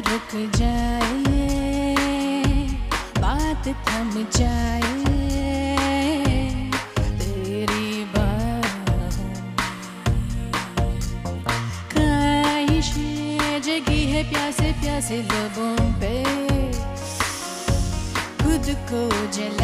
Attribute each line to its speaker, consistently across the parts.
Speaker 1: रुक जाए, बात थम जाए, तेरी जगी है प्यासे प्यासे लबों पे, खुद को जला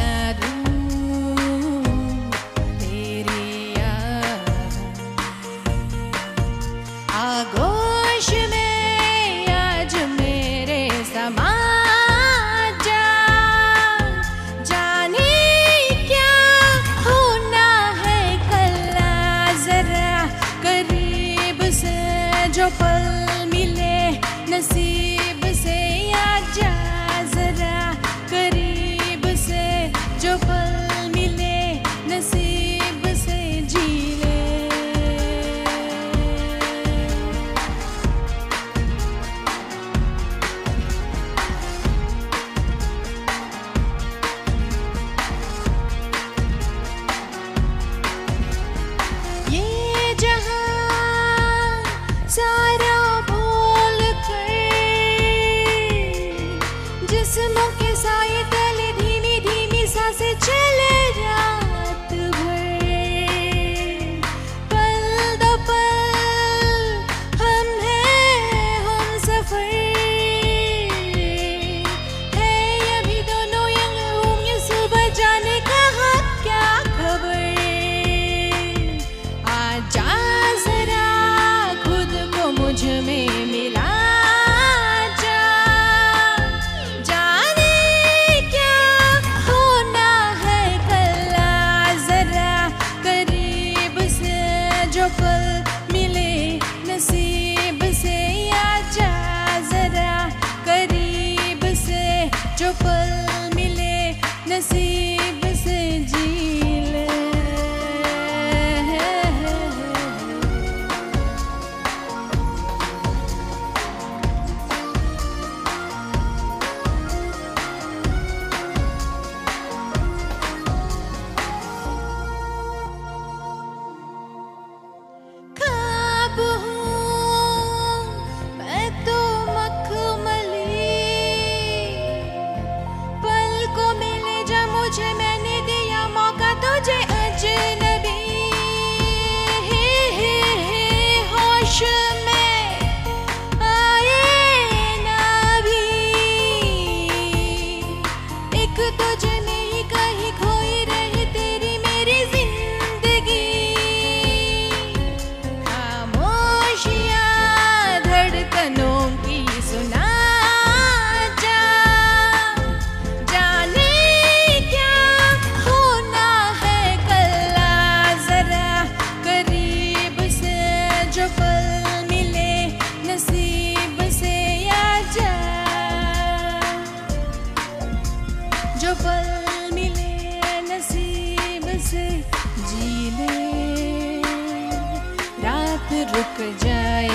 Speaker 1: रुक जाए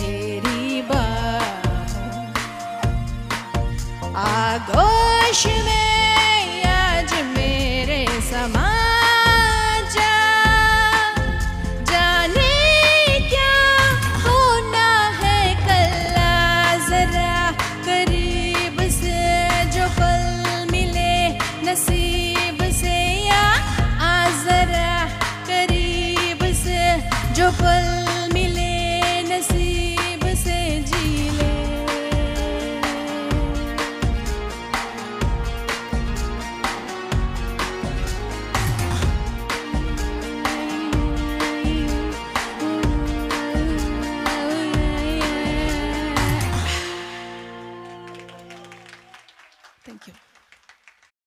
Speaker 1: तेरी बात आगोश में